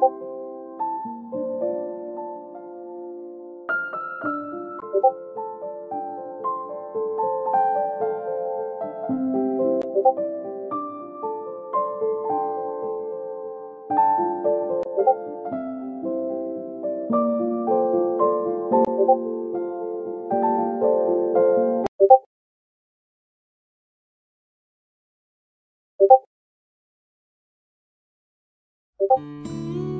you Música